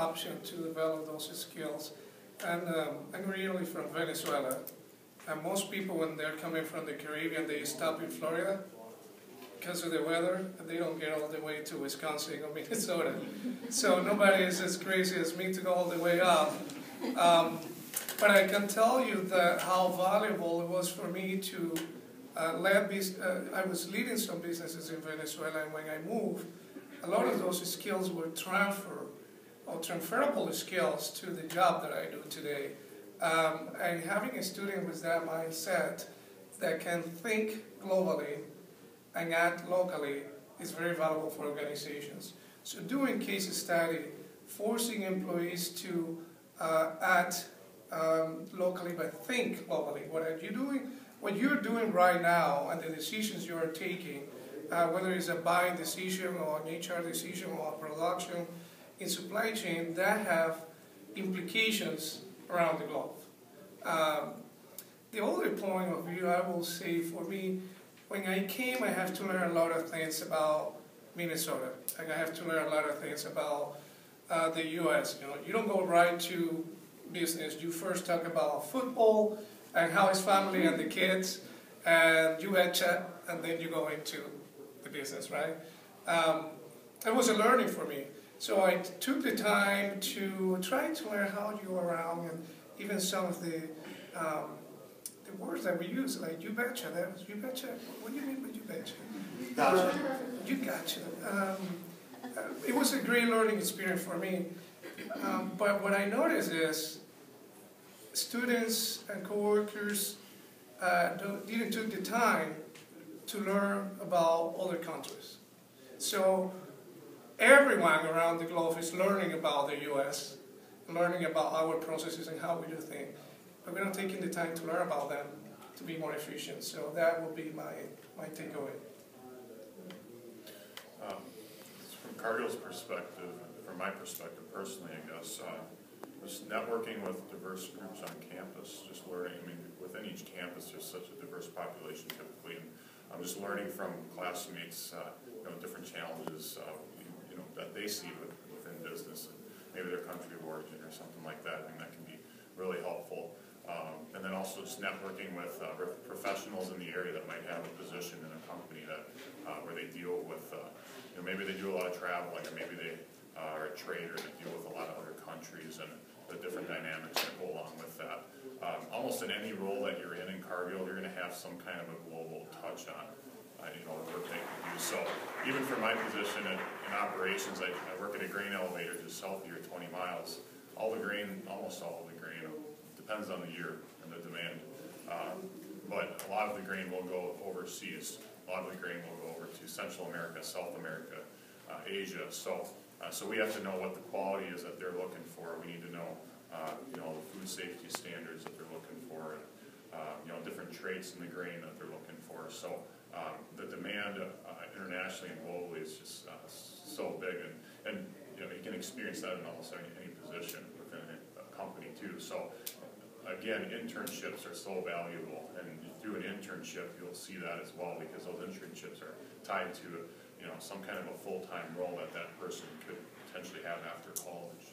option to develop those skills. And um, I'm originally from Venezuela, and most people when they're coming from the Caribbean, they stop in Florida because of the weather, and they don't get all the way to Wisconsin or Minnesota. so nobody is as crazy as me to go all the way up. Um, but I can tell you that how valuable it was for me to uh, lead uh, I was leading some businesses in Venezuela, and when I moved, a lot of those skills were transferred transferable skills to the job that I do today. Um, and having a student with that mindset that can think globally and act locally is very valuable for organizations. So doing case study, forcing employees to uh, act um, locally but think globally. What are you doing? What you're doing right now and the decisions you are taking, uh, whether it's a buying decision or an HR decision or production in supply chain, that have implications around the globe. Um, the other point of view, I will say, for me, when I came, I have to learn a lot of things about Minnesota. Like I have to learn a lot of things about uh, the U.S. You know, you don't go right to business. You first talk about football and how his family and the kids, and you had chat, and then you go into the business, right? Um, it was a learning for me. So I took the time to try to learn how you go around and even some of the um, the words that we use, like you betcha, that was you betcha. What do you mean by you betcha? Gotcha. Uh, you gotcha. Um, it was a great learning experience for me. Um, but what I noticed is students and coworkers uh, didn't took the time to learn about other countries. So everyone around the globe is learning about the U.S., learning about our processes and how we do things. But we're not taking the time to learn about them to be more efficient. So that will be my, my takeaway. Um, from Cargill's perspective, from my perspective personally, I guess, uh, just networking with diverse groups on campus, just learning, I mean, within each campus there's such a diverse population typically, and I'm just learning from classmates, uh, you know, different challenges, uh, know, that they see within business, and maybe their country of origin or something like that, I mean, that can be really helpful. Um, and then also just networking with uh, professionals in the area that might have a position in a company that uh, where they deal with, uh, you know, maybe they do a lot of traveling, or maybe they are a trader that deal with a lot of other countries, and the different dynamics that go along with that. Um, almost in any role that you're in in Cargill, you're going to have some kind of a global touch on, uh, you know, work that you do. So even for my position in, in operations, I, I, work at a grain elevator just south of here, 20 miles. All the grain, almost all of the grain, depends on the year and the demand. Uh, but a lot of the grain will go overseas. A lot of the grain will go over to Central America, South America, uh, Asia. So uh, so we have to know what the quality is that they're looking for. We need to know, uh, you know, the food safety standards that they're looking for, and uh, you know, different traits in the grain that they're looking for. So um, the demand uh, internationally and globally is just uh, so big, and and you know, you can experience that in almost any, any position within a company too. So again, internships are so valuable, and through an internship, you'll see that as well because those internships are tied to you know, some kind of a full-time role that that person could potentially have after college.